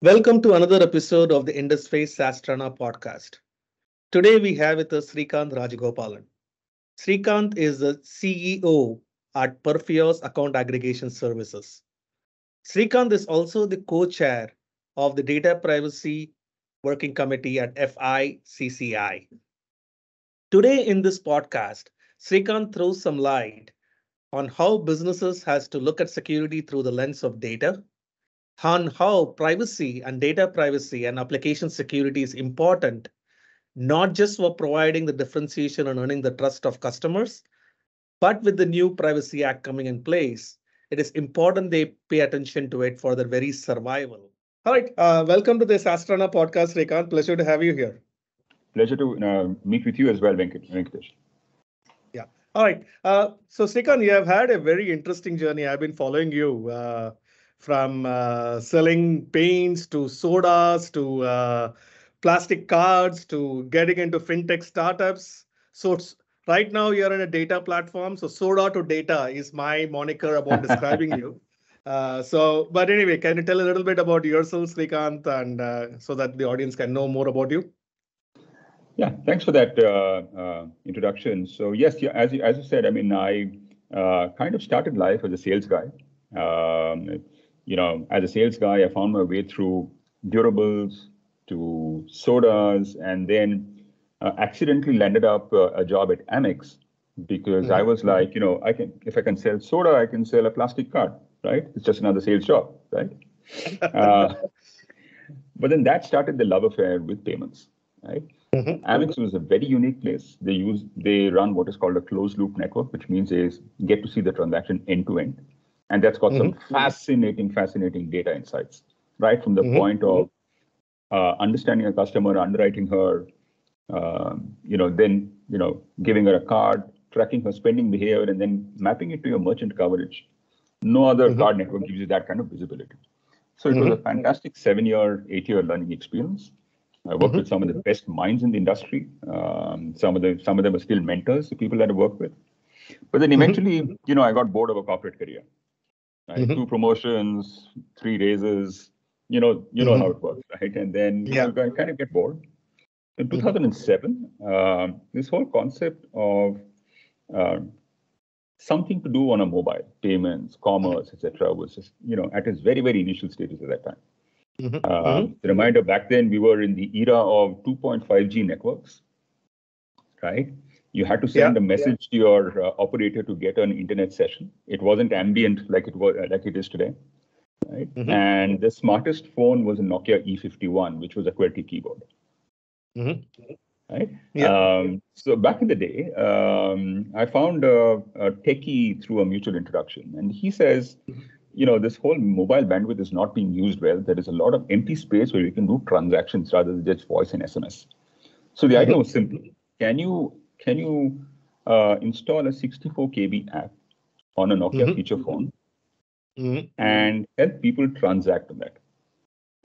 Welcome to another episode of the IndusFace SaaSTrana podcast. Today we have with us Srikanth Rajagopalan. Srikanth is the CEO at Perfios Account Aggregation Services. Srikanth is also the co-chair of the Data Privacy Working Committee at FICCI. Today in this podcast, Srikanth throws some light on how businesses has to look at security through the lens of data on how privacy and data privacy and application security is important, not just for providing the differentiation and earning the trust of customers, but with the new Privacy Act coming in place, it is important they pay attention to it for their very survival. All right, uh, welcome to the SaaSTrana podcast, Srikanth. Pleasure to have you here. Pleasure to uh, meet with you as well, Venkatesh. Yeah. All right. Uh, so, Srikanth, you have had a very interesting journey. I've been following you uh, from uh, selling paints to sodas to uh, plastic cards to getting into fintech startups. So right now you're in a data platform. So soda to data is my moniker about describing you. Uh, so, but anyway, can you tell a little bit about yourself, Srikanth, and uh, so that the audience can know more about you? Yeah, thanks for that uh, uh, introduction. So yes, yeah, as you, as you said, I mean, I kind of started life as a sales guy. Um, you know, as a sales guy, I found my way through durables to sodas, and then uh, accidentally landed up uh, a job at Amex because mm-hmm. I was like, you know, I can if I can sell soda, I can sell a plastic card, right? It's just another sales job, right? uh, but then that started the love affair with payments, right? Mm-hmm. Amex was a very unique place. They use they run what is called a closed loop network, which means they get to see the transaction end to end. And that's got mm-hmm. some fascinating, fascinating data insights, right? From the mm-hmm. point of uh, understanding a customer, underwriting her, um, you know, then, you know, giving her a card, tracking her spending behavior, and then mapping it to your merchant coverage. No other mm-hmm. card network gives you that kind of visibility. So it was a mm-hmm. fantastic seven-year, eight-year learning experience. I worked with some of the best minds in the industry. Um, some of the some of them are still mentors, the people that I work with. But then eventually, you know, I got bored of a corporate career right? Mm-hmm. Two promotions, three raises. You know, you know mm-hmm. how it works, right? And then yeah. you kind of get bored. In 2007, uh, this whole concept of uh, something to do on a mobile, payments, commerce, etc., was just you know at its very very initial stages at that time. Mm-hmm. Uh, mm-hmm. The reminder back then we were in the era of 2.5G networks, right? You had to send yeah, a message yeah. to your uh, operator to get an internet session. It wasn't ambient like it was like it is today, right? Mm-hmm. And the smartest phone was a Nokia E51, which was a QWERTY keyboard. Mm-hmm. Right. Yeah. Um, so back in the day, um, I found a, a, techie through a mutual introduction, and he says, mm-hmm. you know, this whole mobile bandwidth is not being used well. There is a lot of empty space where you can do transactions rather than just voice and SMS. So the idea mm-hmm. was simple: Can you can you uh, install a 64 KB app on a Nokia mm-hmm. feature phone mm-hmm. and help people transact on that?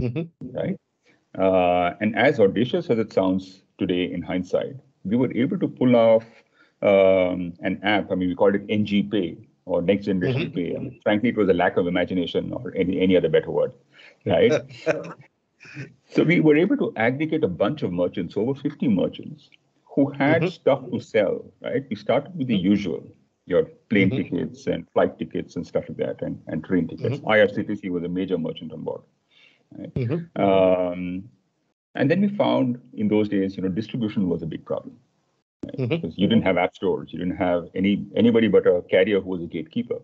Mm-hmm. Right? Uh, and as audacious as it sounds today in hindsight, we were able to pull off um, an app. I mean, we called it NG Pay or Next Generation mm-hmm. Pay. I mean, frankly, it was a lack of imagination or any, any other better word, right? so we were able to aggregate a bunch of merchants, over 50 merchants, who had mm-hmm. stuff to sell, right? We started with the mm-hmm. usual, your plane mm-hmm. tickets and flight tickets and stuff like that, and, and train tickets. Mm-hmm. IRCTC was a major merchant on board. Right? Mm-hmm. Um, and then we found in those days, you know, distribution was a big problem. Right? Mm-hmm. Because you didn't have app stores, you didn't have any anybody but a carrier who was a gatekeeper.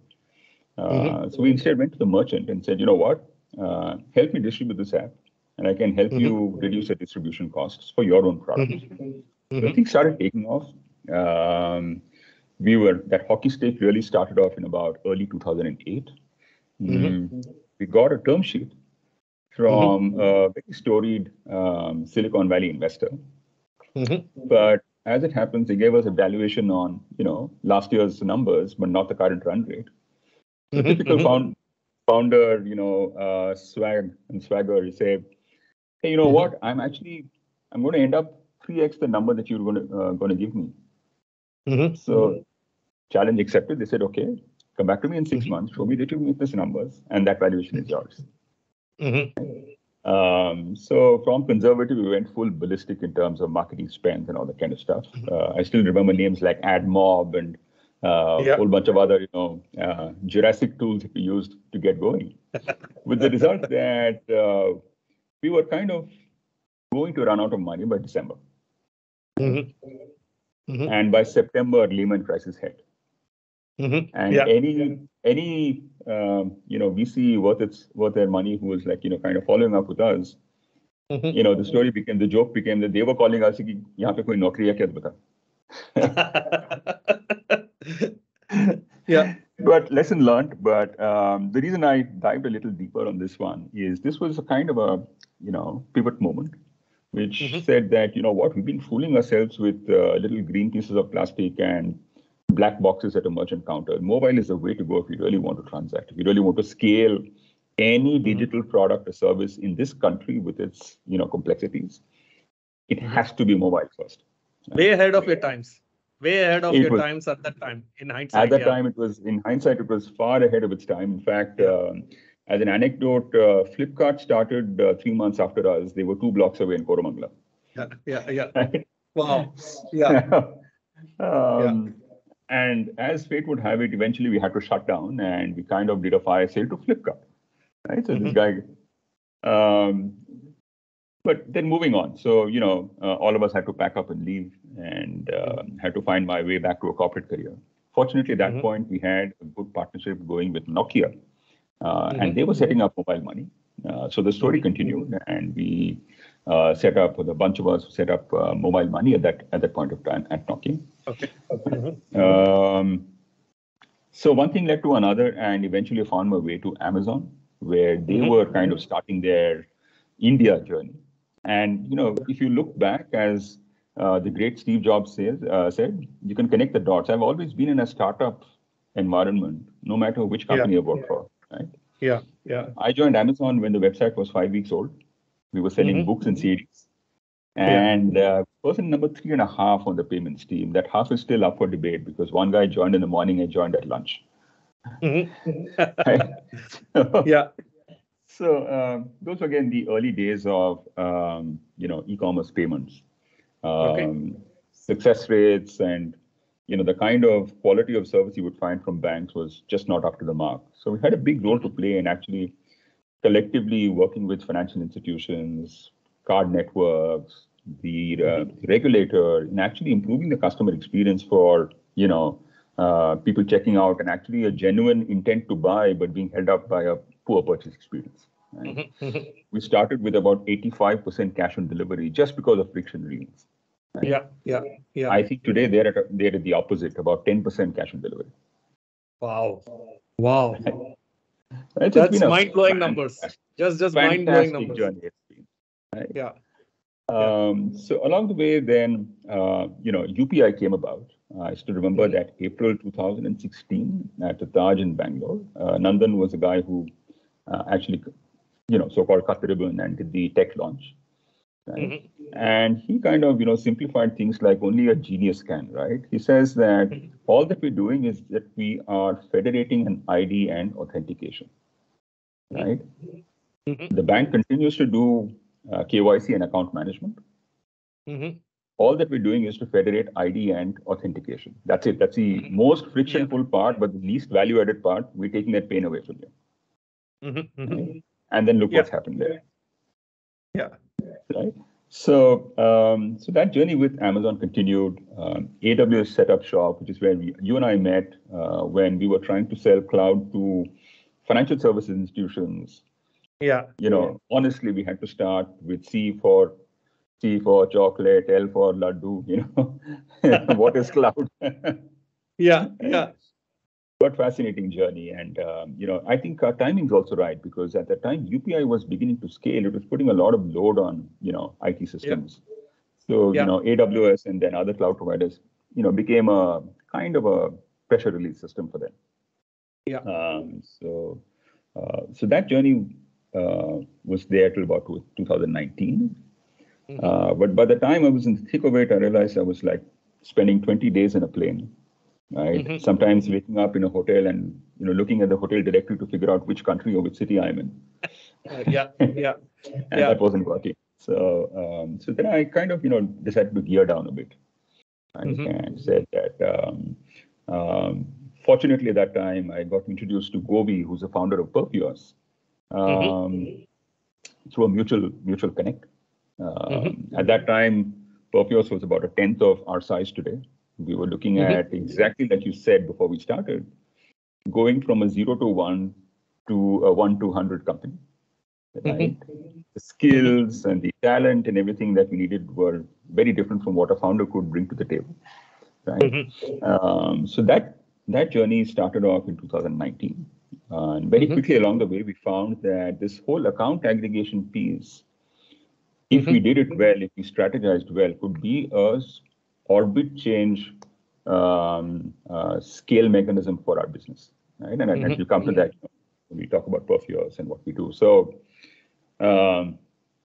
Uh, so we instead went to the merchant and said, you know what, uh, help me distribute this app, and I can help you reduce the distribution costs for your own product. Mm-hmm. Things started taking off. Um, we were that hockey stick really started off in about early 2008. Mm-hmm. Mm, we got a term sheet from mm-hmm. a very storied um, Silicon Valley investor, mm-hmm. but as it happens, they gave us a valuation on you know last year's numbers, but not the current run rate. The mm-hmm. typical mm-hmm. found, founder, you know, uh, swag and swagger, you say, hey, you know what? I'm actually I'm going to end up 3x the number that you're going to uh, going to give me. Mm-hmm. So challenge accepted. They said, okay, come back to me in 6 mm-hmm. months, show me that you meet these numbers, and that valuation is yours. Mm-hmm. Um, so from conservative, we went full ballistic in terms of marketing spend and all that kind of stuff. Uh, I still remember names like AdMob and uh, a whole bunch of other, you know, uh, Jurassic tools that we used to get going. With the result that uh, we were kind of going to run out of money by December. Mm-hmm. Mm-hmm. And by September, Lehman crisis hit. Mm-hmm. And yeah. any any um, you know VC worth its worth their money who was like you know kind of following up with us, mm-hmm. you know the story became the joke became that they were calling us कि यहाँ पे कोई नौकरी है क्या बता. yeah. But lesson learned. But um, the reason I dived a little deeper on this one is this was a kind of a you know pivot moment, which mm-hmm. said that you know what we've been fooling ourselves with uh, little green pieces of plastic and black boxes at a merchant counter. Mobile is the way to go if you really want to transact. If you really want to scale any mm-hmm. digital product or service in this country with its you know complexities, it mm-hmm. has to be mobile first. Way ahead of your times. Way ahead of it your was, times at that time. In hindsight. At that yeah. time, it was in hindsight, it was far ahead of its time. In fact, um, as an anecdote, uh, Flipkart started uh, three months after us. They were two blocks away in Koramangala. Yeah, yeah, yeah. Wow. Yeah. um, yeah. And as fate would have it, eventually we had to shut down and we kind of did a fire sale to Flipkart. Right. So mm-hmm. this guy, um, but then moving on. So, you know, uh, all of us had to pack up and leave and uh, had to find my way back to a corporate career. Fortunately, at that mm-hmm. point, we had a good partnership going with Nokia, mm-hmm. and they were setting up mobile money. Uh, so the story continued, and we uh, set up with a bunch of us set up uh, mobile money at that at that point of time at Nokia. Okay. Mm-hmm. Um, so one thing led to another, and eventually found my way to Amazon, where they mm-hmm. were kind of starting their India journey. And you know, if you look back, as uh, the great Steve Jobs says, uh, said, you can connect the dots. I've always been in a startup environment, no matter which company yeah. I work for, right? Yeah, yeah. I joined Amazon when the website was five weeks old. We were selling mm-hmm. books and CDs. And uh, person number three and a half on the payments team, that half is still up for debate because one guy joined in the morning and joined at lunch. Mm-hmm. yeah. So um, those were again the early days of um, you know e-commerce payments. Um, okay. Success rates and you know the kind of quality of service you would find from banks was just not up to the mark. So we had a big role to play in actually collectively working with financial institutions, card networks, the uh, regulator, in actually improving the customer experience for you know uh, people checking out and actually a genuine intent to buy, but being held up by a poor purchase experience. Right? Mm-hmm. Mm-hmm. we started with about 85% cash on delivery just because of friction reasons. Right? Yeah, yeah, yeah. I think today they're at they're at the opposite, about 10% cash on delivery. Wow, wow. Right? That's mind blowing numbers. Just just mind blowing numbers. Journey, right? Yeah. Um, so along the way, then uh, you know UPI came about. Uh, I still remember mm-hmm. that April 2016 at the Taj in Bangalore. Uh, Nandan was a guy who uh, actually, you know, so-called cut the ribbon and did the tech launch. Right? Mm-hmm. And he kind of, you know, simplified things like only a genius can, right? He says that mm-hmm. all that we're doing is that we are federating an ID and authentication, right? Mm-hmm. The bank continues to do uh, KYC and account management. Mm-hmm. All that we're doing is to federate ID and authentication. That's it. That's the mm-hmm. most frictionful yeah. part, but the least value-added part. We're taking that pain away from you. Mm-hmm, mm-hmm. And then look yeah. what's happened there. Yeah. Right. So, um, so that journey with Amazon continued. Um, AWS set up shop, which is where we, you and I met uh, when we were trying to sell cloud to financial services institutions. Yeah. You know, honestly, we had to start with C for C for chocolate, L for laddu. You know, what is cloud? yeah, yeah but fascinating journey. And um, you know, I think our timing is also right because at the time UPI was beginning to scale, it was putting a lot of load on you know IT systems. Yeah. So yeah. you know, AWS and then other cloud providers, you know, became a kind of a pressure release system for them. Yeah. Um, so uh, so that journey uh, was there till about 2019. Mm-hmm. Uh, but by the time I was in the thick of it, I realized I was like spending 20 days in a plane right? Mm-hmm. Sometimes waking up in a hotel and you know looking at the hotel directory to figure out which country or which city I'm in. Uh, yeah, yeah. and Yeah. that wasn't working. So, um, so then I kind of, you know, decided to gear down a bit and, Mhm. and said that, um, um, fortunately, at that time, I got introduced to Govi, who's the founder of Perfios, um, Mhm. through a mutual mutual connect. Um, Mhm. At that time, Perfios was about a tenth of our size today. We were looking Mhm. at exactly like you said before we started, going from a zero to one to a one to hundred company. Right? The skills and the talent and everything that we needed were very different from what a founder could bring to the table. Right? Mhm. Um, so that that journey started off in 2019. Uh, and very Mhm. quickly along the way, we found that this whole account aggregation piece, if we Mhm. did it well, if we strategized well, could be a orbit change um, uh, scale mechanism for our business. Right? And I think Mhm. we'll come to that when we talk about Perfios and what we do. So, um,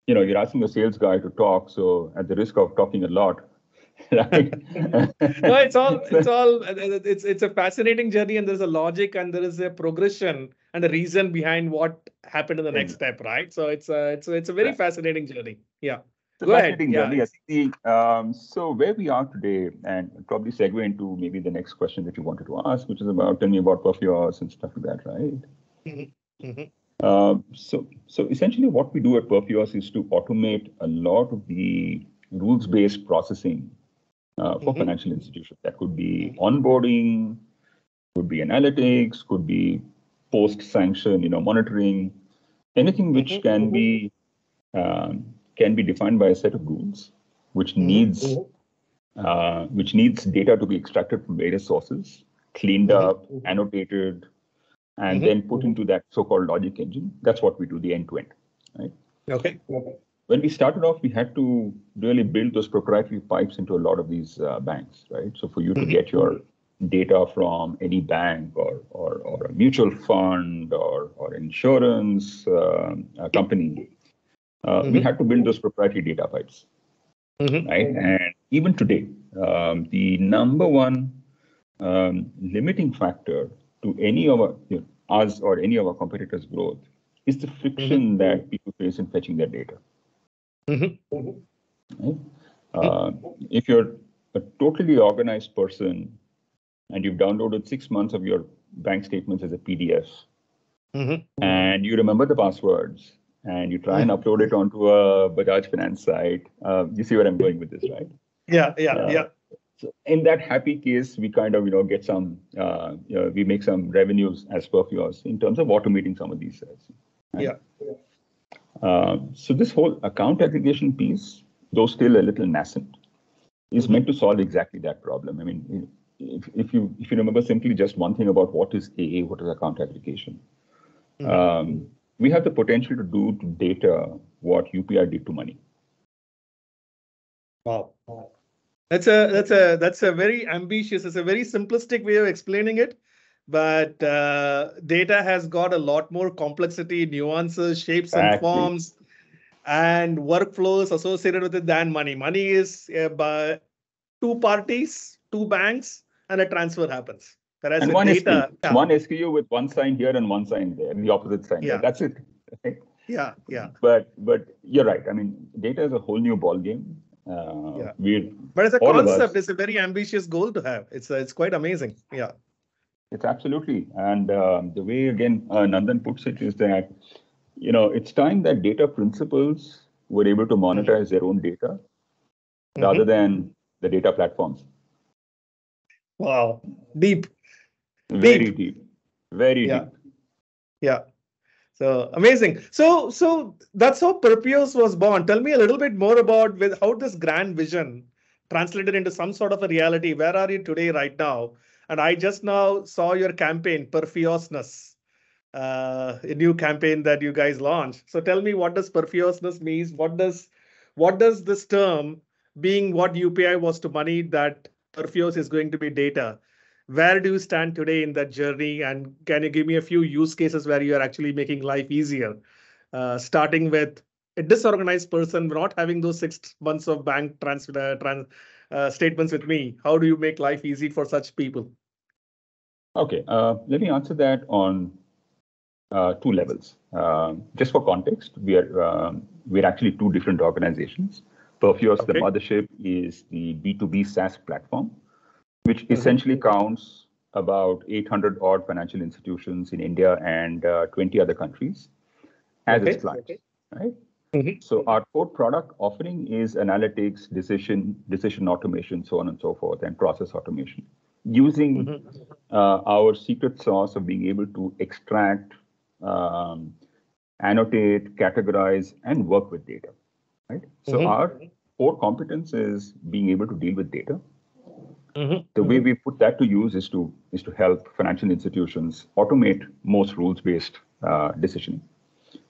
you know, you're asking a sales guy to talk. So, at the risk of talking a lot, right? no, it's all it's all it's it's a fascinating journey, and there's a logic and there is a progression and a reason behind what happened in the next step, right? So it's a it's a, it's a very Right. fascinating journey. Yeah. It's a Go ahead, fascinating yeah. journey. I think the, um, so where we are today, and probably segue into maybe the next question that you wanted to ask, which is about tell me about Perfios and stuff like that, right? Mhm. Um, so, so essentially, what we do at Perfios is to automate a lot of the rules-based processing uh, for Mhm. financial institutions. That could be onboarding, could be analytics, could be post-sanction, you know, monitoring, anything which Mhm. can be um, can be defined by a set of rules, which Mhm. needs uh, which needs data to be extracted from various sources, cleaned Mhm. up, annotated, and then put into that so-called logic engine. That's what we do, the end-to-end. right? Okay. When we started off, we had to really build those proprietary pipes into a lot of these uh, banks, right? So for you to get your data from any bank or or, or a mutual fund or or insurance uh, company, uh, we Mhm. had to build those proprietary data pipes Mhm. right? And even today, um, the number one um, limiting factor to any of our, you know, us or any of our competitors' growth is the friction that people face in fetching their data. Mhm. Right? Uh, if you're a totally organized person and you've downloaded six months of your bank statements as a PDF Mhm. and you remember the passwords and you try and upload it onto a Bajaj Finance site, uh, you see where I'm going with this, right? Yeah. Yeah. Uh, Yeah. So in that happy case, we kind of you know get some uh, you know, we make some revenues as Perfios in terms of automating some of these sales. right? Yeah. Um, so this whole account aggregation piece, though still a little nascent, is meant to solve exactly that problem. I mean, if, if you if you remember simply just one thing about what is AA, what is account aggregation, Mhm. um, we have the potential to do to data what UPI did to money. Wow. That's a that's a that's a very ambitious. It's a very simplistic way of explaining it, but uh, data has got a lot more complexity, nuances, shapes, and forms, and workflows associated with it than money. Money is uh, by two parties, two banks, and a transfer happens. Whereas And one data, SKU, one SKU with one sign here and one sign there, the opposite sign. there. Yeah. That's it. right? yeah, yeah. But but you're right. I mean, data is a whole new ballgame. Uh, Yeah. But as a All of us. concept, it's a very ambitious goal to have. It's uh, it's quite amazing. Yeah. It's absolutely. And um, the way, again, uh, Nandan puts it is that, you know, it's time that data principals were able to monetize their own data rather than the data platforms. Wow. Deep. Very deep. Very Yeah. deep. Yeah. So amazing. So so that's how Perfios was born. Tell me a little bit more about with how this grand vision translated into some sort of a reality. Where are you today, right now? And I just now saw your campaign, Perfiosness, uh, a new campaign that you guys launched. So tell me, what does Perfiosness means? What does what does this term, being what UPI was to money, that Perfios is going to be data? Where do you stand today in that journey and can you give me a few use cases where you are actually making life easier uh, starting with a disorganized person not having those six months of bank transfer trans, uh, statements with me how do you make life easy for such people Okay. Uh, let me answer that on uh, two levels. Uh, just for context, we are um, we're actually two different organizations. Perfios, okay. the mothership, is the B2B SaaS platform, which mm-hmm. essentially counts about 800 odd financial institutions in India and uh, 20 other countries as okay. its clients. Okay. Right. Mm-hmm. So our core product offering is analytics, decision decision automation, so on and so forth, and process automation, using mm-hmm. uh, our secret sauce of being able to extract, um, annotate, categorize, and work with data. Right. So mm-hmm. our core competence is being able to deal with data. Mm-hmm. The way we put that to use is to is to help financial institutions automate most rules-based uh, decisioning.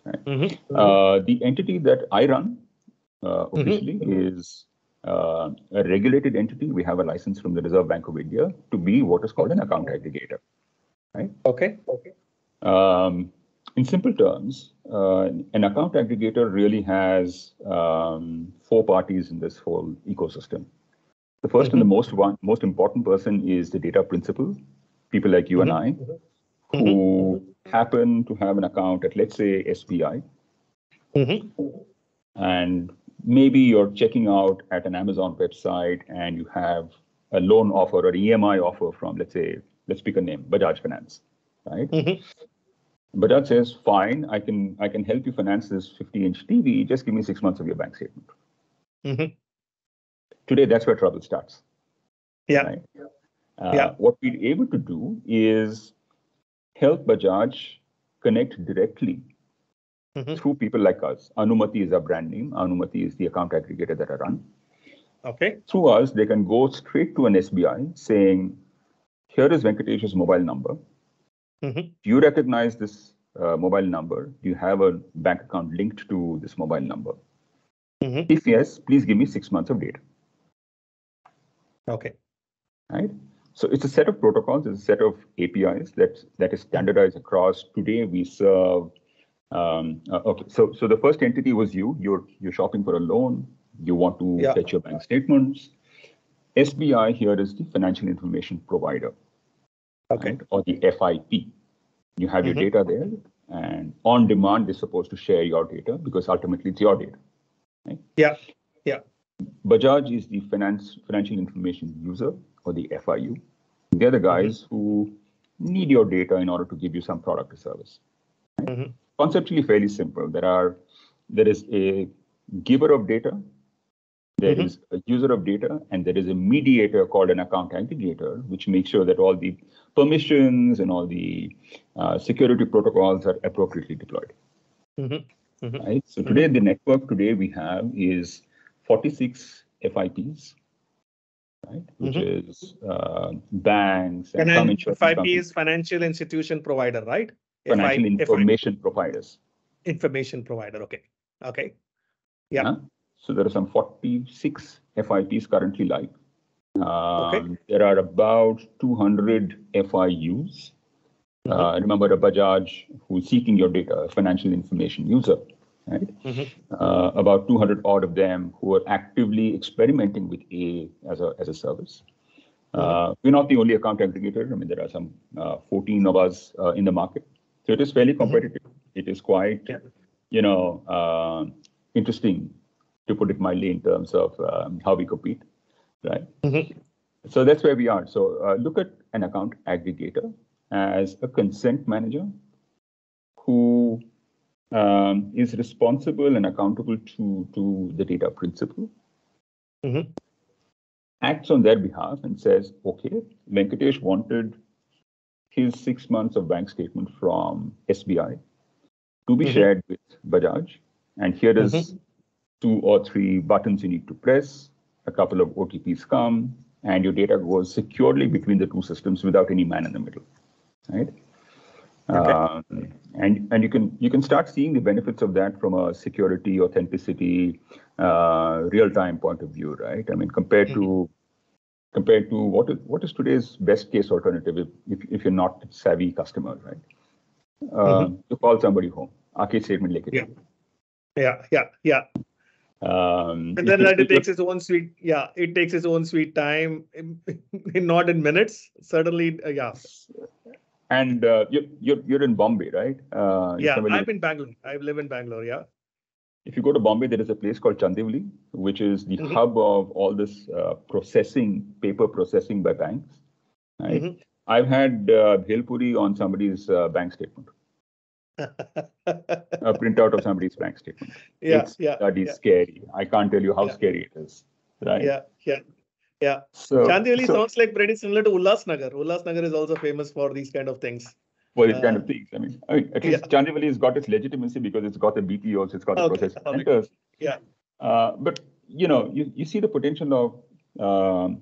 Right? Mm-hmm. Uh, the entity that I run uh, officially mm-hmm. is uh, a regulated entity. We have a license from the Reserve Bank of India to be what is called an account aggregator. Right? Okay. Okay. Um, in simple terms, uh, an account aggregator really has um, four parties in this whole ecosystem. The 1st mm-hmm. and the most one, most important person is the data principal, people like you mm-hmm. and I, mm-hmm. who happen to have an account at, let's say, SBI. Mm-hmm. And maybe you're checking out at an Amazon website and you have a loan offer or an EMI offer from, let's say, let's pick a name, Bajaj Finance, right? Mm-hmm. Bajaj says, fine, I can I can help you finance this 50-inch TV. Just give me six months of your bank statement. Today, that's where trouble starts. Yeah. Right? Uh, yeah. What we're able to do is help Bajaj connect directly mm-hmm. through people like us. Anumati is our brand name. Anumati is the account aggregator that I run. Okay. Through us, they can go straight to an SBI saying, here is Venkatesh's mobile number. Mm-hmm. Do you recognize this uh, mobile number? Do you have a bank account linked to this mobile number? Mm-hmm. If yes, please give me six months of data. Okay. Right. So it's a set of protocols, it's a set of APIs that that is standardized across. Today we serve. Um, uh, okay, so so the first entity was you. You're you're shopping for a loan. You want to yeah. fetch your bank statements. SBI here is the financial information provider, okay, right? or the FIP. You have mm-hmm. your data there, and on demand is supposed to share your data because ultimately it's your data. Right? Yeah, yeah. Bajaj is the finance financial information user or the FIU. They're the guys mm-hmm. who need your data in order to give you some product or service. Right? Mm-hmm. Conceptually, fairly simple. There are there is a giver of data, there mm-hmm. is a user of data, and there is a mediator called an account aggregator, which makes sure that all the permissions and all the uh, security protocols are appropriately deployed. Mm-hmm. Mm-hmm. Right. So today, the network today we have is 46 FIPs right? Which mm-hmm. is uh, banks and, and FIP is financial institution provider, right? Financial information providers. Information provider. Okay. Okay. Yeah. yeah. So there are some 46 FIPs currently live. Um, okay. There are about 200 FIUs. Mm-hmm. Uh, remember a Bajaj who's seeking your data, financial information user right? Mm-hmm. Uh, about 200 odd of them who are actively experimenting with A as a as a service. Uh, mm-hmm. we're not the only account aggregator. I mean, there are some uh, 14 of us uh, in the market, so it is fairly mm-hmm. competitive. Mm-hmm. It is quite, yeah. you know, uh, interesting to put it mildly in terms of um, how we compete, right? Mm-hmm. So that's where we are. So uh, look at an account aggregator as a consent manager who um, is responsible and accountable to, to the data principal, mm-hmm. acts on their behalf and says, okay, Venkatesh wanted his six months of bank statement from SBI to be mm-hmm. shared with Bajaj. And here is mm-hmm. two or three buttons you need to press, a couple of OTPs come, and your data goes securely between the two systems without any man in the middle. Right? Okay. Um, and and you can you can start seeing the benefits of that from a security, authenticity, uh, real time point of view, right? I mean, compared mm-hmm. to compared to what is what is today's best case alternative if if, if you're not savvy customer, right? Uh, mm-hmm. You call somebody home, arcade statement like it. Yeah, yeah, yeah, yeah. Um, and then it, it takes its own sweet, yeah, it takes its own sweet time, not in minutes. Certainly, uh, yeah And uh, you're, you're you're in Bombay, right? Uh, yeah, I'm in Bangalore. I live in Bangalore. Yeah. If you go to Bombay, there is a place called Chandivali, which is the mm-hmm. hub of all this uh, processing, paper processing by banks. Right? Mm-hmm. I've had uh, Bhelpuri on somebody's uh, bank statement. a printout of somebody's bank statement. Yeah, it's yeah. That is yeah. scary. I can't tell you how yeah. scary it is. Right. Yeah, yeah. Yeah. So, Chandivali so, sounds like pretty similar to Ulhasnagar. Ulhasnagar is also famous for these kind of things. For these uh, kind of things. I mean, I mean at least yeah. Chandivali has got its legitimacy because it's got the BPOs, it's got the okay. process okay. centers. Yeah. Uh, but you know, you, you see the potential of um,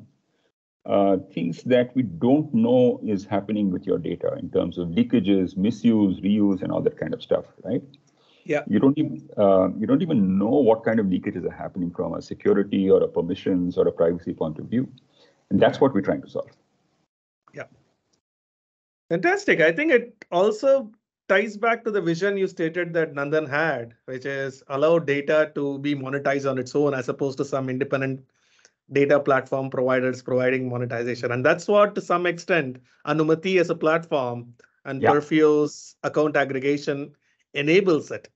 uh, things that we don't know is happening with your data in terms of leakages, misuse, reuse, and all that kind of stuff, right? Yeah. You don't even uh, you don't even know what kind of leakages are happening from a security or a permissions or a privacy point of view, and that's what we're trying to solve. Yeah. Fantastic. I think it also ties back to the vision you stated that Nandan had, which is allow data to be monetized on its own as opposed to some independent data platform providers providing monetization. And that's what, to some extent, Anumati as a platform and yeah. Perfios account aggregation enables it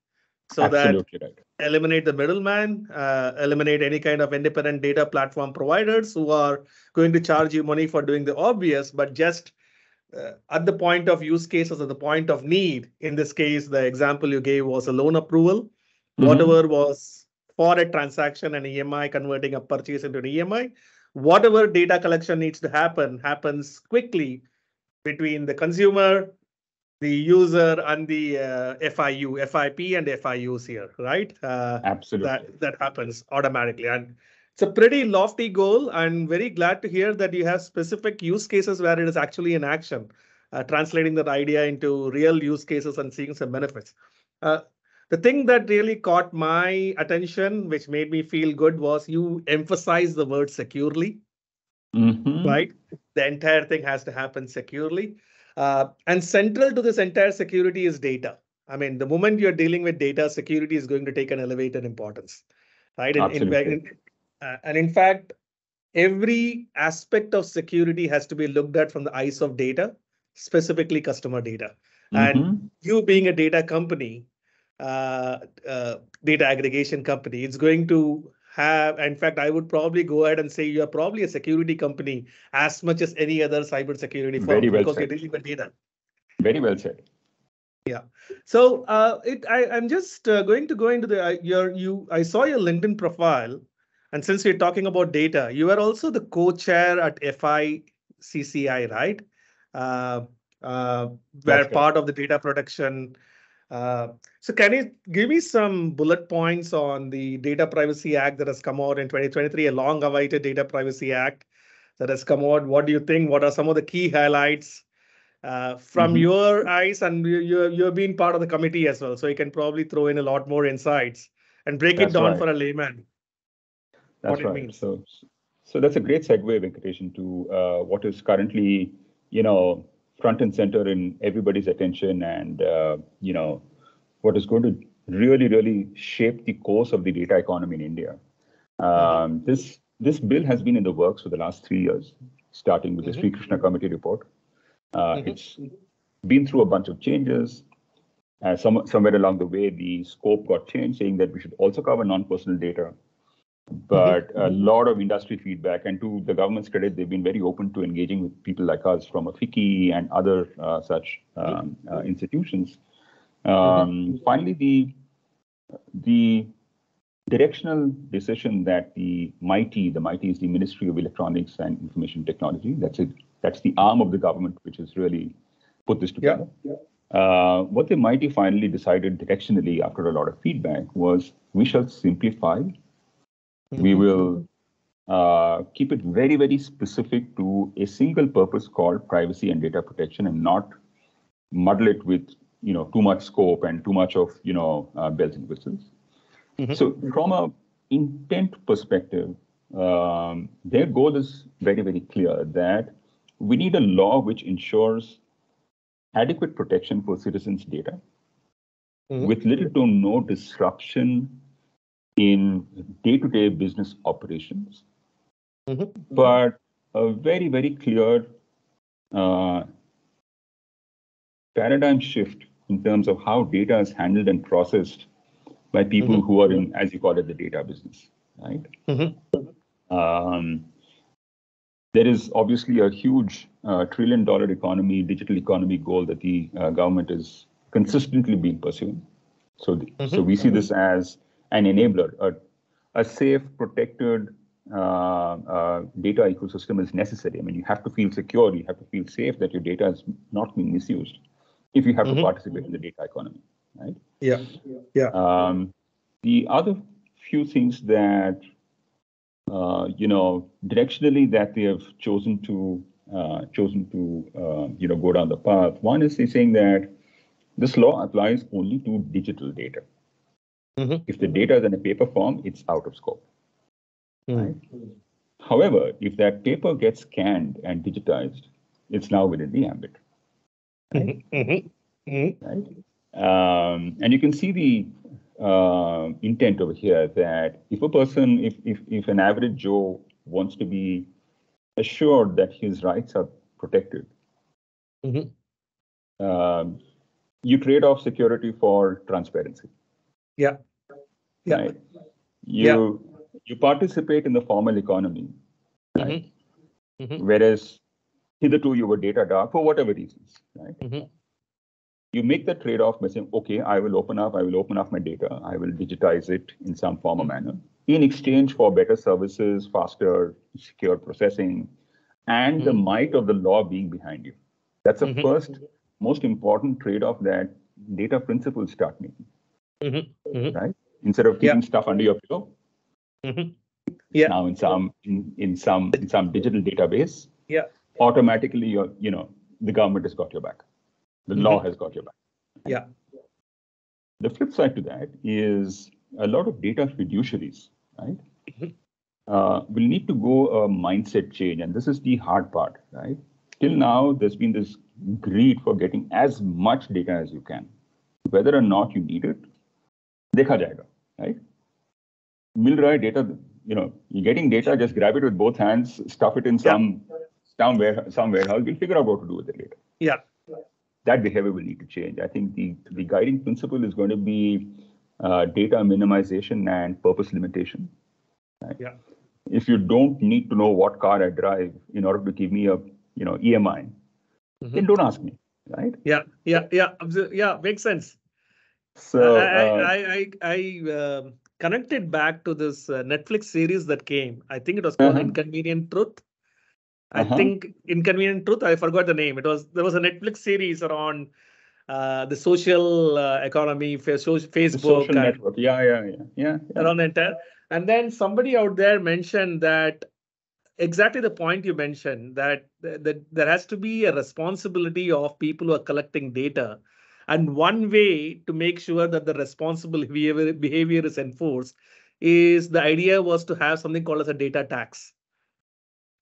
so Absolutely that right. eliminate the middleman, uh, eliminate any kind of independent data platform providers who are going to charge you money for doing the obvious, but just uh, at the point of use cases, at the point of need. In this case, the example you gave was a loan approval. Mm-hmm. Whatever was for a transaction and EMI, converting a purchase into an EMI, whatever data collection needs to happen happens quickly between the consumer, the user and the uh, FIU, FIP and FIUs here, right? Uh, Absolutely. That, that happens automatically. And it's a pretty lofty goal. I'm very glad to hear that you have specific use cases where it is actually in action, uh, translating that idea into real use cases and seeing some benefits. Uh, the thing that really caught my attention, which made me feel good, was you emphasize the word securely. Mm-hmm. Right? The entire thing has to happen securely. Uh, and central to this entire security is data. I mean, the moment you're dealing with data, security is going to take an elevated importance, right? And, Absolutely. In, uh, and in fact, every aspect of security has to be looked at from the eyes of data, specifically customer data. Mm-hmm. And you being a data company, uh, uh, data aggregation company, it's going to have, in fact, I would probably go ahead and say you're probably a security company as much as any other cybersecurity firm Very well because said. you're dealing with data. Very well said. Yeah. So uh, it, I, I'm just uh, going to go into the uh, your you. I saw your LinkedIn profile, and since we're talking about data, you are also the co-chair at FICCI, right? Uh, uh, where part of the data protection so can you give me some bullet points on the Data Privacy Act that has come out in 2023, a long-awaited Data Privacy Act that has come out? What do you think? What are some of the key highlights uh, from mm-hmm. your eyes? And you, you, you've been part of the committee as well, so you can probably throw in a lot more insights and break that's it down right. for a layman. That's what right. it means. So, so that's a great segue, Venkatesh, into uh, what is currently, you know, front and center in everybody's attention and uh, you know what is going to really really shape the course of the data economy in india. Um, this this bill has been in the works for the last three years starting with mm-hmm. the Sri Krishna committee report. Uh, mm-hmm. it's been through a bunch of changes. Uh, some, somewhere along the way the scope got changed saying that we should also cover non-personal data but a lot of industry feedback. And to the government's credit, they've been very open to engaging with people like us from a FICCI and other uh, such um, uh, institutions. Um. Finally, the the directional decision that the MeitY, the MeitY is the Ministry of Electronics and Information Technology. That's it. That's the arm of the government which has really put this together. Yeah. Yeah. Uh, what the MeitY finally decided directionally after a lot of feedback was we shall simplify we mm-hmm. will uh, keep it very, very specific to a single purpose called privacy and data protection and not muddle it with you know too much scope and too much of you know uh, bells and whistles. Mm-hmm. So from a intent perspective, um, their goal is very, very clear that we need a law which ensures adequate protection for citizens' data mm-hmm. with little to no disruption in day-to-day business operations, mm-hmm. but a very, very clear uh, paradigm shift in terms of how data is handled and processed by people Mhm. who are in, as you call it, the data business, right? Mhm. Um, there is obviously a huge uh, trillion dollar economy, digital economy goal that the uh, government is consistently being pursuing. So, the, so Mhm. we see this as an enabler, a, a safe, protected uh, uh, data ecosystem is necessary. I mean, you have to feel secure, you have to feel safe that your data is not being misused if you have Mhm. to participate in the data economy, right? Yeah. Yeah. Um, the other few things that uh, you know directionally that they have chosen to uh, chosen to uh, you know go down the path. One is they're saying that this law applies only to digital data. Mhm. If the data is in a paper form, it's out of scope. Mhm. However, if that paper gets scanned and digitized, it's now within the ambit. Mhm. Mhm. Mhm. right? Um, and you can see the uh, intent over here that if a person, if, if, if an average Joe wants to be assured that his rights are protected, Mhm. um, you trade off security for transparency. Yeah. Yeah. Right? You you participate in the formal economy, right? Mhm. Mhm. Whereas hitherto you were data dark for whatever reasons, right? Mhm. you make the trade-off by saying, okay, I will open up, I will open up my data, I will digitize it in some form or manner in exchange for better services, faster, secure processing, and the Mhm. might of the law being behind you. That's the Mhm. first most important trade-off that data principals start making, Mhm. Mhm. right? Instead of keeping Yeah. stuff under your pillow, Mhm. Yeah. now in some in, in some in some digital database, Yeah. automatically you're, you know, the government has got your back. The law Mhm. has got your back. Yeah. The flip side to that is a lot of data fiduciaries, right? Mhm. Uh, will need to go a mindset change, and this is the hard part, right? Till now, there's been this greed for getting as much data as you can, whether or not you need it. Dekha jayega, right? Mil raha hai data, you know, you're getting data, just grab it with both hands, stuff it in Yeah. some some, ware, some warehouse. We'll figure out what to do with it later Yeah. that behavior will need to change. I think the, the guiding principle is going to be uh, data minimization and purpose limitation. Right? Yeah. If you don't need to know what car I drive in order to give me a you know EMI, Mhm. then don't ask me, right? Yeah. Yeah. Yeah. Yeah. Makes sense. So I, I, uh, I, I, um, connected back to this uh, Netflix series that came. I think it was called Uh-huh. Inconvenient Truth. I Uh-huh. think Inconvenient Truth. I forgot the name. It was there was a Netflix series around uh, the social uh, economy, Facebook, social and network, yeah, yeah, yeah, yeah. yeah. around the entire. And then somebody out there mentioned that exactly the point you mentioned that, that, that there has to be a responsibility of people who are collecting data. And one way to make sure that the responsible behavior, behavior is enforced is the idea was to have something called as a data tax.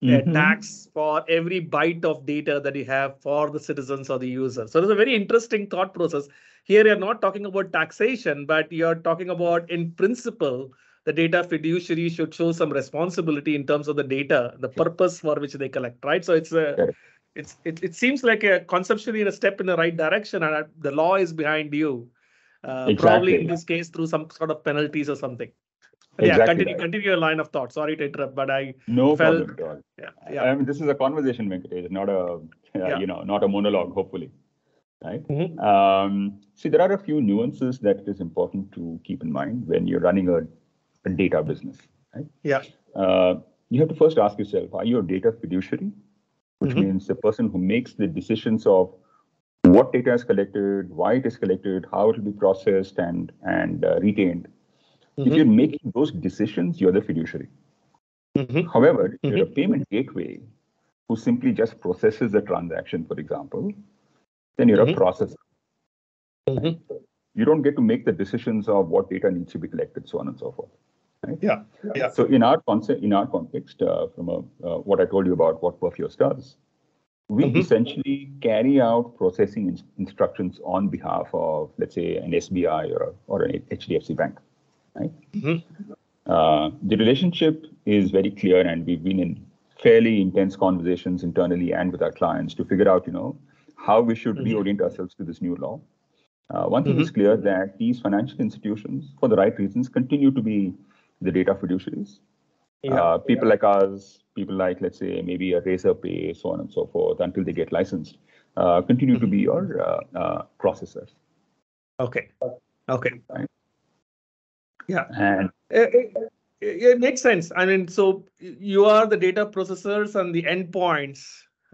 A Mhm. tax for every byte of data that you have for the citizens or the user. So it's a very interesting thought process. Here you're not talking about taxation, but you're talking about in principle, the data fiduciary should show some responsibility in terms of the data, the purpose for which they collect, right? So it's a. it's it, it seems like a conceptually a step in the right direction, and uh, the law is behind you. Uh, Probably in this case through some sort of penalties or something. But yeah, continue right. continue your line of thought. Sorry to interrupt, but I No felt- problem at all. yeah yeah. I mean, this is a conversation, Venkatesh, not a uh, Yeah. you know, not a monologue. Hopefully, right? Mhm. Um, see, there are a few nuances that it is important to keep in mind when you're running a, a data business, right? Yeah. Uh, you have to first ask yourself, are you a data fiduciary? Which Mhm. means the person who makes the decisions of what data is collected, why it is collected, how it will be processed and, and uh, retained. If Mhm. you're making those decisions, you're the fiduciary. Mhm. However, if you're a payment gateway who simply just processes the transaction, for example, then you're a processor. Mhm. You don't get to make the decisions of what data needs to be collected, so on and so forth. Right? Yeah. Yeah. So in our concept, in our context, uh, from a, uh, what I told you about what Perfios does, we Mhm. essentially carry out processing ins- instructions on behalf of, let's say, an SBI or, or an HDFC bank. Right? Mhm. Uh, the relationship is very clear, and we've been in fairly intense conversations internally and with our clients to figure out, you know, how we should mm-hmm. reorient ourselves to this new law. Uh, one thing mm-hmm. is clear that these financial institutions, for the right reasons, continue to be the data fiduciaries. Yeah, uh, people yeah. like us, people like, let's say, maybe a Razorpay, so on and so forth, until they get licensed, uh, continue mm-hmm. to be your uh, uh, processors. Okay. Okay. Right? Yeah. And it, it, it, makes sense. I mean, so you are the data processors and the endpoints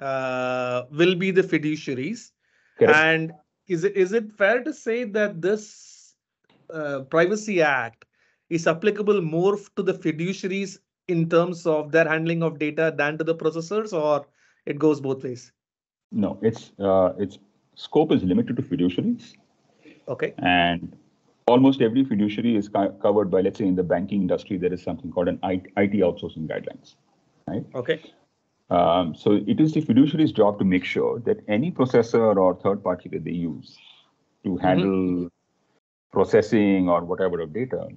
uh, will be the fiduciaries. Correct. And is it is it fair to say that this uh, Privacy Act is applicable more to the fiduciaries in terms of their handling of data than to the processors, or it goes both ways? No, it's uh, its scope is limited to fiduciaries. Okay. And almost every fiduciary is co- covered by, let's say, in the banking industry, there is something called an IT, outsourcing guidelines, right? Okay. Um, so it is the fiduciary's job to make sure that any processor or third party that they use to mm-hmm. handle mm-hmm. processing or whatever of data,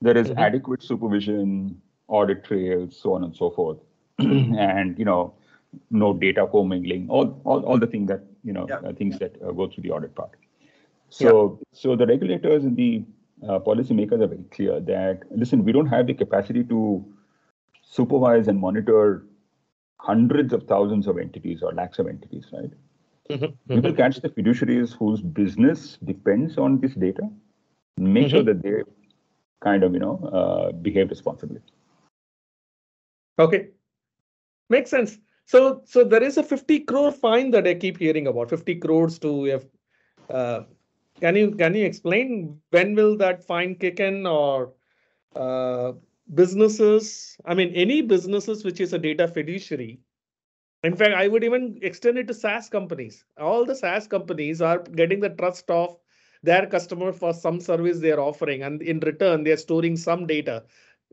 there is mm-hmm. adequate supervision, audit trails, so on and so forth, and you know, no data commingling, all all, all the things that you know, yeah. uh, things that uh, go through the audit part. So, yeah. so the regulators and the uh, policymakers are very clear that listen, we don't have the capacity to supervise and monitor hundreds of thousands of entities or lakhs of entities, right? Mm-hmm. We will catch the fiduciaries whose business depends on this data, make mm-hmm. sure that they kind of, you know, uh, behave responsibly. Okay, makes sense. So, so there is a 50 crore fine that I keep hearing about, 50 crores to uh, can you can you explain when will that fine kick in or uh, businesses? I mean, any businesses which is a data fiduciary. In fact, I would even extend it to SaaS companies. All the SaaS companies are getting the trust of their customer for some service they are offering, and in return, they are storing some data,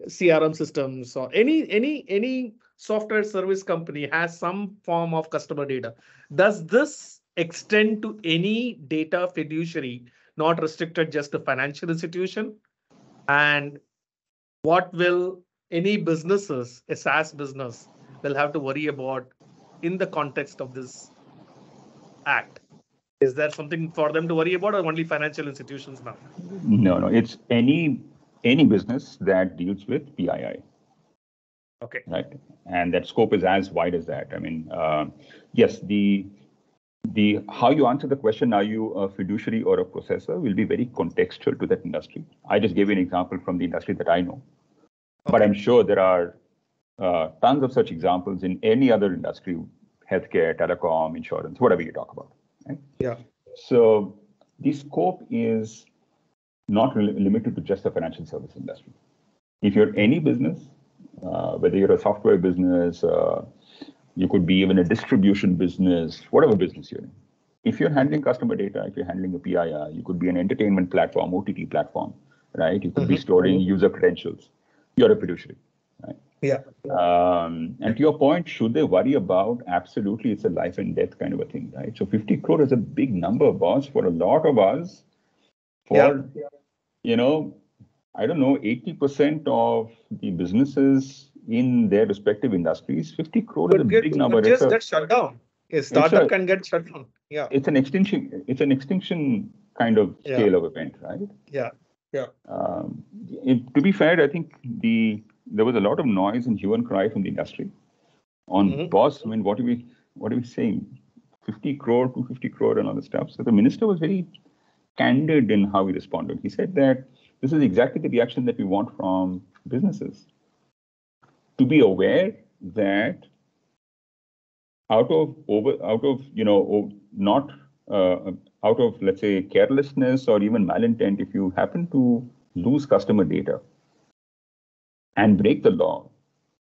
CRM systems or any any any software service company has some form of customer data. Does this extend to any data fiduciary, not restricted just to financial institution? And what will any businesses, a SaaS business, will have to worry about in the context of this act? Is there something for them to worry about, or only financial institutions now? No, no. It's any any business that deals with PII. Okay. Right. And that scope is as wide as that. I mean, uh, yes, the the how you answer the question, are you a fiduciary or a processor, will be very contextual to that industry. I just gave you an example from the industry that I know, okay. but I'm sure there are uh, tons of such examples in any other industry, healthcare, telecom, insurance, whatever you talk about. Right? Yeah. So the scope is not really limited to just the financial service industry. If you're any business, uh, whether you're a software business, uh, you could be even a distribution business, whatever business you're in. If you're handling customer data, if you're handling a PII, you could be an entertainment platform, OTT platform, right? You could mm-hmm. be storing user credentials. You're a fiduciary, right? Yeah. Um, and to your point, should they worry about? Absolutely, it's a life and death kind of a thing, right? So 50 crore is a big number, boss, for a lot of us. For, yeah. you know, I don't know, 80% of the businesses in their respective industries, 50 crore but is a get, big number. Just get shut down. A startup a, can get shut down. Yeah. It's an extinction. It's an extinction kind of scale yeah. of event, right? Yeah. Yeah. Um, it, to be fair, I think the there was a lot of noise and hue and cry from the industry on mm-hmm. boss. I mean, what are we what are we saying? 50 crore, 250 crore, and all the stuff. So the minister was very candid in how he responded. He said that this is exactly the reaction that we want from businesses to be aware that out of over out of you know not uh, out of let's say carelessness or even malintent if you happen to lose customer data and break the law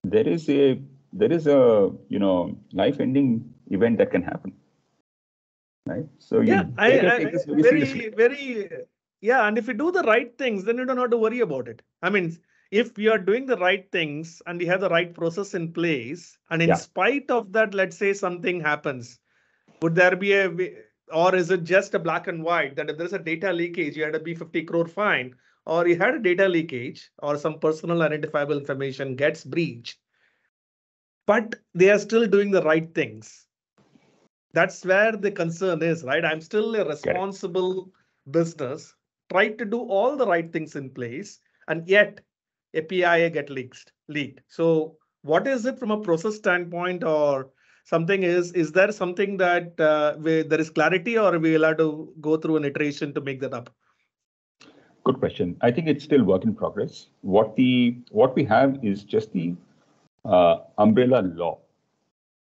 there is a there is a you know life ending event that can happen right? So yeah I, I, very very, very yeah and if you do the right things then you don't have to worry about it. I mean if we are doing the right things and we have the right process in place, and in yeah. spite of that, let's say something happens, would there be a or is it just a black and white that if there's a data leakage, you had a B50 crore fine, or you had a data leakage or some personal identifiable information gets breached, but they are still doing the right things. that's where the concern is, right? I'm still a responsible business, try to do all the right things in place, and yet API get leaked. Leaked. So what is it from a process standpoint or something is is there something that uh, we, there is clarity or we will have to go through an iteration to make that up good question i think it's still work in progress what the what we have is just the uh, umbrella law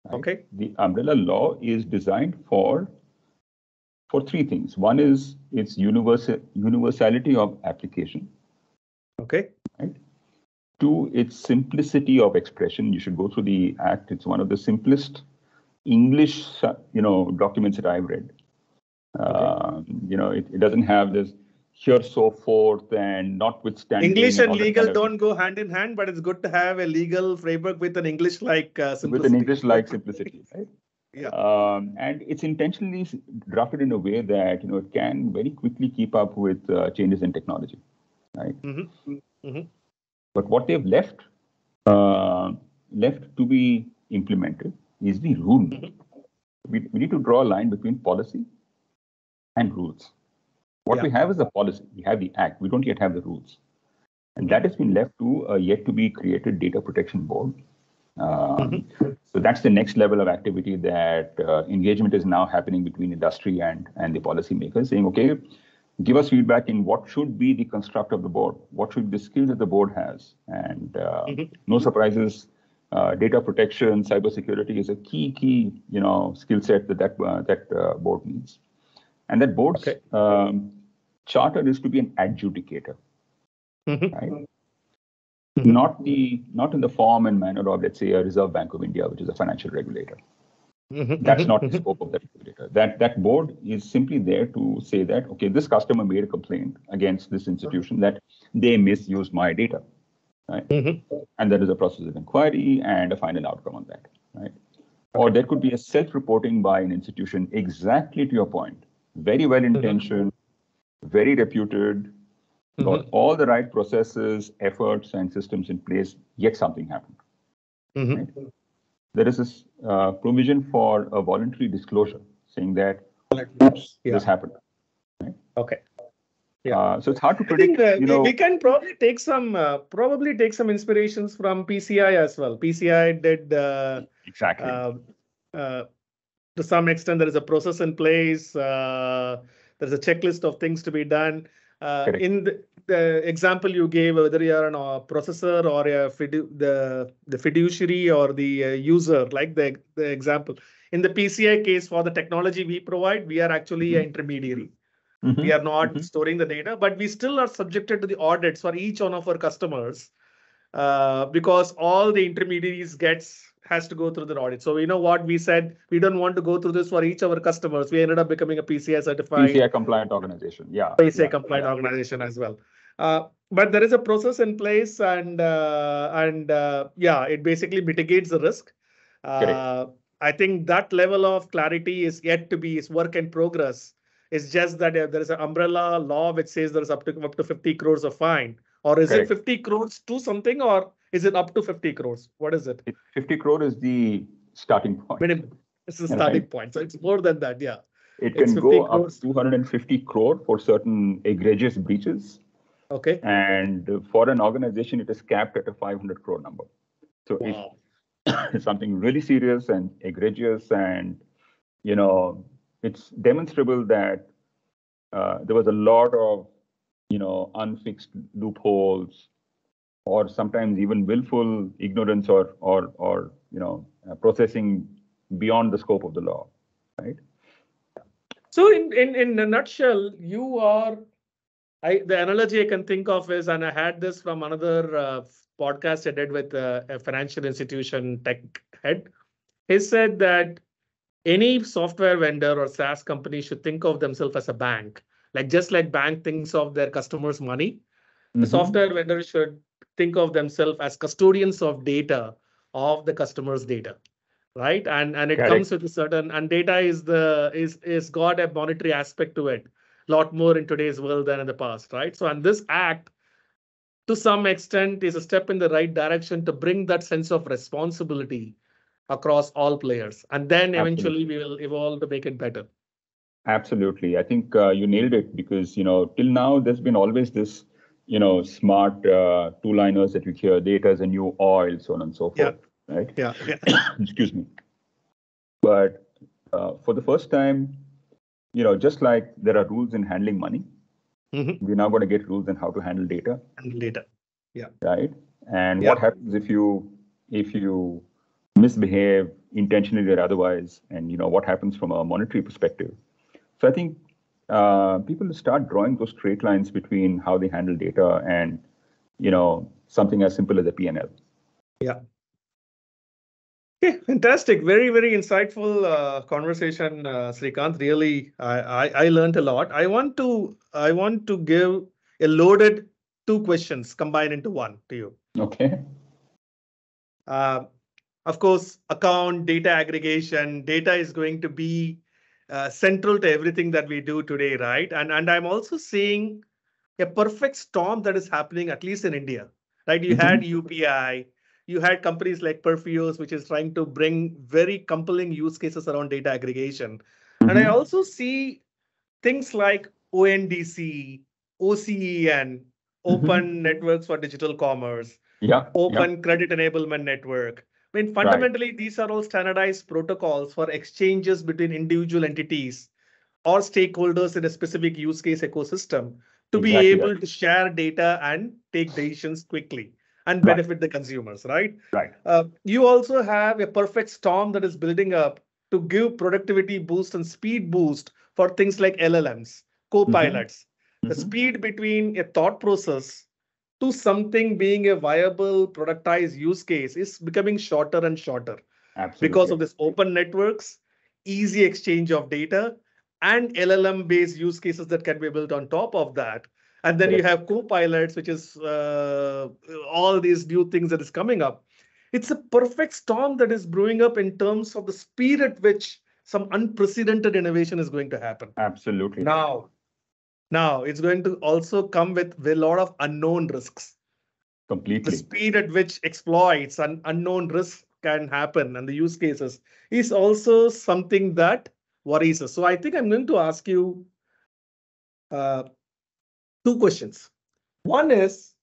right? okay the umbrella law is designed for for three things one is its universal universality of application okay right to its simplicity of expression. You should go through the Act. It's one of the simplest English, you know, documents that I've read. Okay. Uh, you know, it, it doesn't have this here so forth and notwithstanding. English and legal don't go hand in hand, but it's good to have a legal framework with an English-like uh, simplicity. With an English-like simplicity, right? Yeah. Um, and it's intentionally drafted in a way that you know it can very quickly keep up with uh, changes in technology, right? Mm-hmm. Mm-hmm. But what they've left uh, left to be implemented is the rule. Mm-hmm. We, we need to draw a line between policy and rules. What yeah. we have is a policy. We have the act. We don't yet have the rules. And that has been left to a yet to be created data protection board. Um, mm-hmm. So that's the next level of activity that uh, engagement is now happening between industry and, and the policymakers saying, okay, give us feedback in what should be the construct of the board, what should be the skills that the board has, and uh, mm-hmm. no surprises. Uh, data protection, cybersecurity is a key, key, you know, skill set that that uh, that uh, board needs, and that board's okay. um, charter is to be an adjudicator, mm-hmm. right? Mm-hmm. Not the not in the form and manner of let's say a Reserve Bank of India, which is a financial regulator. Mm-hmm. That's not the mm-hmm. scope of that regulator. That that board is simply there to say that okay, this customer made a complaint against this institution that they misused my data, right? Mm-hmm. And there is a process of inquiry and a final outcome on that, right? Or there could be a self-reporting by an institution exactly to your point, very well mm-hmm. intentioned, mm-hmm. very reputed, got mm-hmm. all the right processes, efforts, and systems in place, yet something happened. Right? there is this uh, provision for a voluntary disclosure saying that oops yeah. this happened right? okay yeah uh, so it's hard to predict think, uh, you know we can probably take some uh, probably take some inspirations from pci as well pci did uh, exactly uh, to some extent there is a process in place there's a checklist of things to be done in the, the example you gave, whether you are a uh, processor or a fidu- the the fiduciary or the uh, user, like the the example in the PCI case for the technology we provide, we are actually mm-hmm. an intermediary. Mm-hmm. We are not mm-hmm. storing the data, but we still are subjected to the audits for each one of our customers uh, because all the intermediaries gets has to go through the audit. So you know what we said, we don't want to go through this for each of our customers. We ended up becoming a PCI certified PCI compliant organization. Yeah. PCI yeah. compliant yeah. organization as well. Uh, but there is a process in place, and uh, and uh, yeah, it basically mitigates the risk. Uh, I think that level of clarity is yet to be is work in progress. It's just that there is an umbrella law which says there is up to up to 50 crores of fine, or is Correct. it 50 crores to something, or is it up to 50 crores? What is it? 50 crore is the starting point. Minimum. It's the starting right. point. So it's more than that. Yeah. It can go crores. up 250 crore for certain egregious breaches. Okay. And for an organization, it is capped at a 500 crore number. So wow. it's something really serious and egregious, and you know, it's demonstrable that uh, there was a lot of you know unfixed loopholes, or sometimes even willful ignorance or or or you know uh, processing beyond the scope of the law, right? So in in in a nutshell, you are I, the analogy I can think of is, and I had this from another uh, podcast I did with uh, a financial institution tech head. He said that any software vendor or SaaS company should think of themselves as a bank. Like just like bank thinks of their customers' money, mm-hmm. the software vendor should think of themselves as custodians of data of the customer's data right and and it Got comes it. with a certain and data is the is is got a monetary aspect to it a lot more in today's world than in the past, right? So, and this act, to some extent, is a step in the right direction to bring that sense of responsibility across all players, and then eventually Absolutely. we will evolve to make it better. Absolutely, I think uh, you nailed it because you know till now there's been always this you know smart uh, two-liners that you hear: data is a new oil, so on and so forth. Yeah. Right. Yeah. yeah. Excuse me. But uh, for the first time, you know, just like there are rules in handling money, mm-hmm. we're now going to get rules in how to handle data. Handle data. Yeah. Right. And yeah. what happens if you if you misbehave intentionally or otherwise, and you know what happens from a monetary perspective. So I think uh, people start drawing those straight lines between how they handle data and you know something as simple as a PNL. Yeah. Okay, fantastic. Very, very insightful uh, conversation, uh, Srikanth. Really, I, I, I learned a lot. I want to I want to give a loaded two questions combined into one to you. Okay. Uh, of course, account data aggregation, data is going to be uh, central to everything that we do today, right? And and I'm also seeing a perfect storm that is happening, at least in India, right? You mm-hmm. had UPI, you had companies like Perfios, which is trying to bring very compelling use cases around data aggregation. Mm-hmm. And I mm-hmm. also see things like ONDC, OCEN, Open mm-hmm. Networks for Digital Commerce, yeah, Open yeah. Credit Enablement Network. I mean, fundamentally, right. these are all standardized protocols for exchanges between individual entities or stakeholders in a specific use case ecosystem to exactly be able to share data and take decisions quickly and benefit right. the consumers, right? Right. Uh, you also have a perfect storm that is building up to give productivity boost and speed boost for things like LLMs, co-pilots. Mm-hmm. The mm-hmm. speed between a thought process to something being a viable productized use case is becoming shorter and shorter. Absolutely. because of this open networks, easy exchange of data, and LLM based use cases that can be built on top of that. And then you have co-pilots which is uh, all these new things that is coming up. It's a perfect storm that is brewing up in terms of the speed at which some unprecedented innovation is going to happen. Absolutely. Now now it's going to also come with a lot of unknown risks. Completely. the speed at which exploits and unknown risks can happen and the use cases is also something that worries us. So i think i'm going to ask you uh, two questions. One is,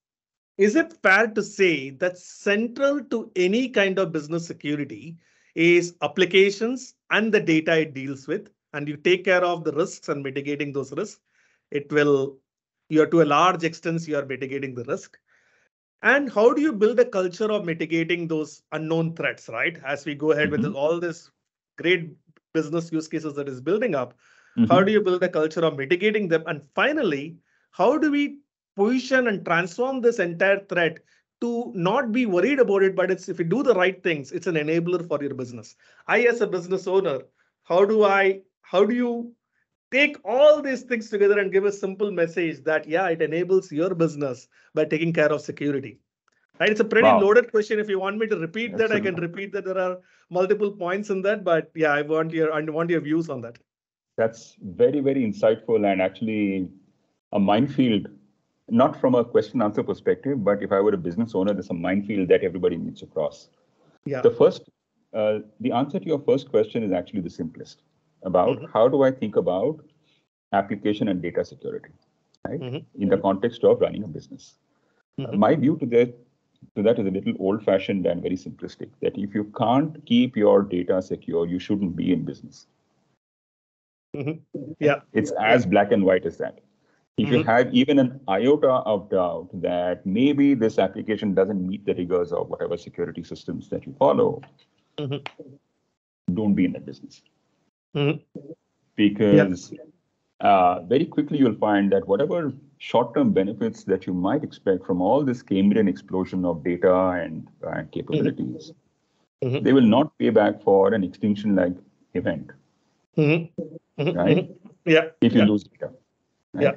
is it fair to say that central to any kind of business security is applications and the data it deals with, and you take care of the risks and mitigating those risks, it will, you're to a large extent, you are mitigating the risk. And how do you build a culture of mitigating those unknown threats, right? As we go ahead mm-hmm. with all this great business use cases that is building up, mm-hmm. how do you build a culture of mitigating them? And finally, how do we position and transform this entire threat to not be worried about it, but it's if you do the right things, it's an enabler for your business. I, as a business owner, how do I, how do you take all these things together and give a simple message that, yeah, it enables your business by taking care of security? Right? It's a pretty wow. loaded question. If you want me to repeat that, I can repeat that there are multiple points in that, but yeah, I want your, I want your views on that. That's very, very insightful and actually a minefield, not from a question answer perspective, but if I were a business owner, there's a minefield that everybody needs to cross. Yeah. The first, uh, the answer to your first question is actually the simplest about mm-hmm. how do I think about application and data security, right? Mm-hmm. In the context of running a business. Mm-hmm. my view to that to that is a little old-fashioned and very simplistic. That if you can't keep your data secure, you shouldn't be in business. Mm-hmm. Yeah, it's as black and white as that. If mm-hmm. you have even an iota of doubt that maybe this application doesn't meet the rigors of whatever security systems that you follow, mm-hmm. don't be in that business. Mm-hmm. Because uh, very quickly you'll find that whatever short-term benefits that you might expect from all this Cambrian explosion of data and, and capabilities, mm-hmm. they will not pay back for an extinction-like event. Mm-hmm. Mm-hmm. Right? Yeah. If you yeah. lose data. Right? Yeah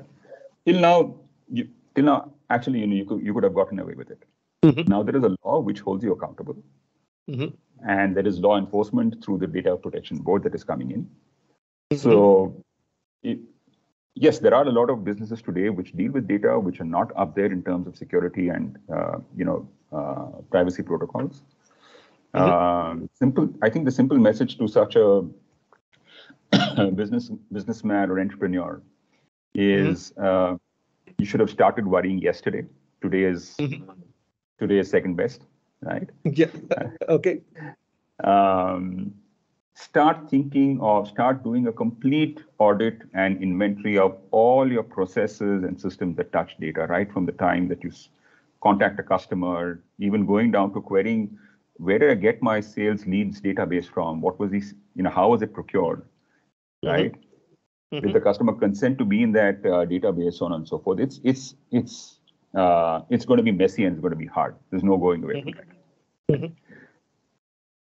till now, you, till now, actually, you know, you could you could have gotten away with it. Mm-hmm. Now there is a law which holds you accountable, mm-hmm. and there is law enforcement through the data protection board that is coming in. Mm-hmm. So, it, yes, there are a lot of businesses today which deal with data which are not up there in terms of security and uh, you know uh, privacy protocols. Um, simple. I think the simple message to such a business businessman or entrepreneur is uh, you should have started worrying yesterday. Today is today is second best, right? Yeah. Okay. um, start thinking of start doing a complete audit and inventory of all your processes and systems that touch data right from the time that you contact a customer even going down to querying where did i get my sales leads database from? What was this you know how was it procured right? Did the customer consent to be in that uh, database so on and so forth it's it's it's uh, it's going to be messy and it's going to be hard. There's no going away from that Mhm.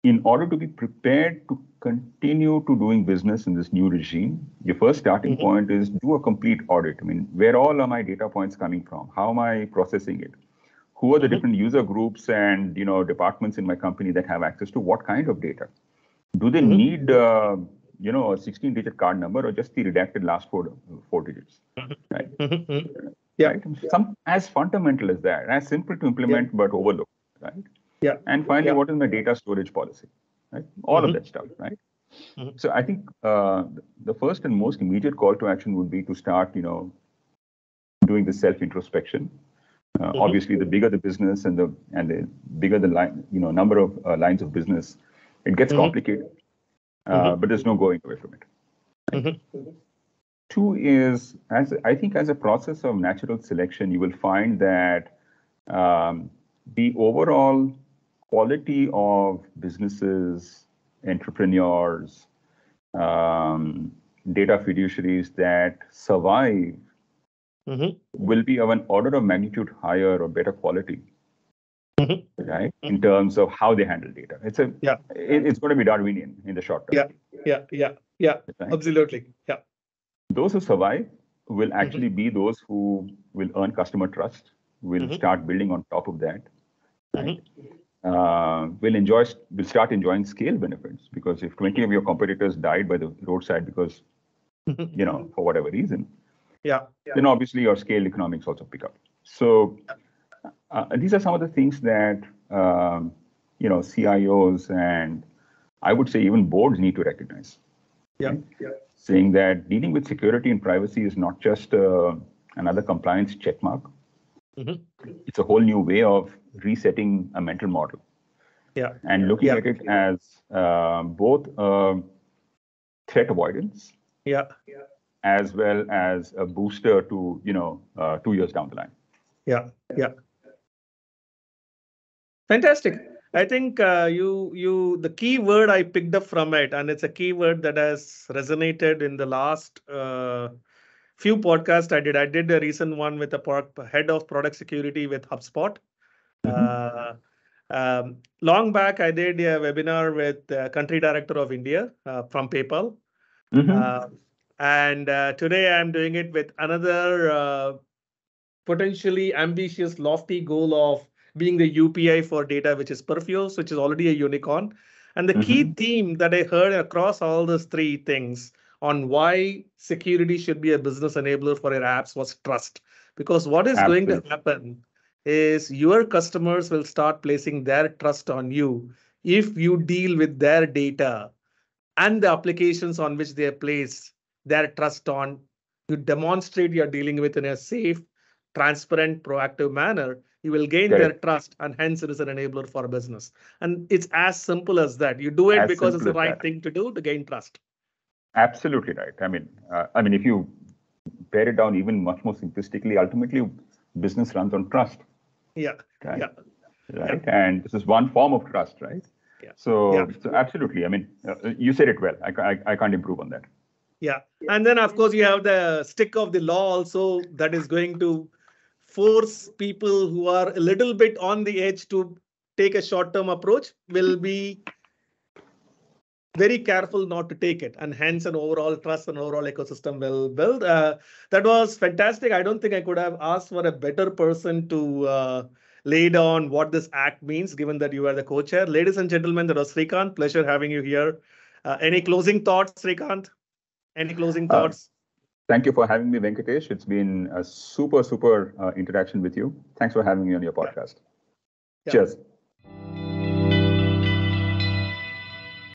in order to be prepared to continue to doing business in this new regime, your first starting Mhm. point is do a complete audit. I mean, where all are my data points coming from? How am I processing it? Who are the Mhm. different user groups and you know departments in my company that have access to what kind of data? Do they Mhm. need uh, you know a 16-digit card number or just the redacted last four four digits? Right. Mhm. Yeah. Right. Some as fundamental as that, as simple to implement but overlooked. Right. Yeah. And finally, Yeah. what is my data storage policy? Right. All Mhm. of that stuff. Right. Mhm. So I think uh, the first and most immediate call to action would be to start, you know, doing the self introspection. Uh, Mhm. Obviously, the bigger the business and the and the bigger the line, you know, number of uh, lines of business, it gets Mhm. complicated. Uh, But there's no going away from it. Mhm. Two is, as I think, as a process of natural selection, you will find that um, the overall quality of businesses, entrepreneurs, um, data fiduciaries that survive Mhm. will be of an order of magnitude higher or better quality, Mhm. right? In terms of how they handle data. It's a Yeah. it- it's going to be Darwinian in the short term. Yeah. Yeah. Yeah. Yeah. right? Absolutely. Yeah. those who survive will Mm-hmm. actually be those who will earn customer trust, will Mhm. start building on top of that, right? Uh, will enjoy, will start enjoying scale benefits because if 20 of your competitors died by the roadside because, you know, for whatever reason, Yeah. then obviously your scale economics also pick up. So uh, these are some of the things that, um, you know, CIOs and I would say even boards need to recognize Yeah. Yeah. saying that dealing with security and privacy is not just uh, another compliance checkmark. Mhm. It's a whole new way of resetting a mental model Yeah. and looking Yeah. at it as uh, both uh, threat avoidance Yeah. as well as a booster to you know uh, two years down the line. Yeah. Yeah. Fantastic. I think uh, you you the key word I picked up from it, and it's a key word that has resonated in the last uh, few podcasts I did. I did a recent one with the head of product security with HubSpot. Uh, um, long back, I did a webinar with the country director of India uh, from PayPal. Uh, and uh, today I'm doing it with another uh, potentially ambitious, lofty goal of being the UPI for data, which is Perfios, which is already a unicorn. And the key Mhm. theme that I heard across all those three things on why security should be a business enabler for your apps was trust. Because what is going to happen is your customers will start placing their trust on you if you deal with their data and the applications on which they place their trust on. You demonstrate you're dealing with in a safe, transparent, proactive manner. You will gain their trust, and hence it is an enabler for a business. And it's as simple as that. You do it As because it's the right that. thing to do to gain trust. Absolutely right. I mean, uh, I mean, if you pare it down even much more simplistically, ultimately business runs on trust. Yeah. Right. Yeah. right? And this is one form of trust, right? Yeah. So, Yeah. so absolutely. I mean, uh, you said it well. I, I, I can't improve on that. Yeah. And then, of course, you have the stick of the law also that is going to force people who are a little bit on the edge to take a short term approach, will be very careful not to take it. And hence, an overall trust and overall ecosystem will build. Uh, that was fantastic. I don't think I could have asked for a better person to uh, lay down what this act means, given that you are the co chair. Ladies and gentlemen, that was Srikanth. Pleasure having you here. Uh, any closing thoughts, Srikanth? Any closing Uh, thoughts? Thank you for having me, Venkatesh. It's been a super, super uh, interaction with you. Thanks for having me on your podcast. Yeah. Cheers.